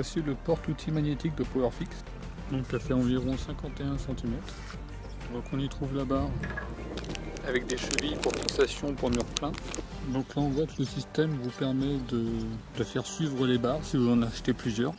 voici le porte-outil magnétique de PowerFix. Donc ça fait environ 51 cm. Donc on y trouve la barre avec des chevilles pour fixation pour mur plein. Donc là on voit que le système vous permet de, de faire suivre les barres si vous en achetez plusieurs.